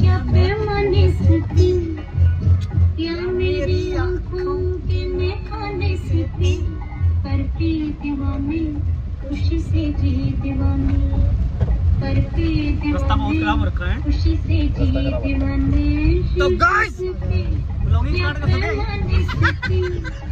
क्या बेमानी सती क्या मेरी आँखों के मैं खाने करती दीवानी खुशी से जी दीवानी करती दीवानी खुशी से जी दीवानी तो गाइस ब्लॉगिंग स्टार्ट कर दोगे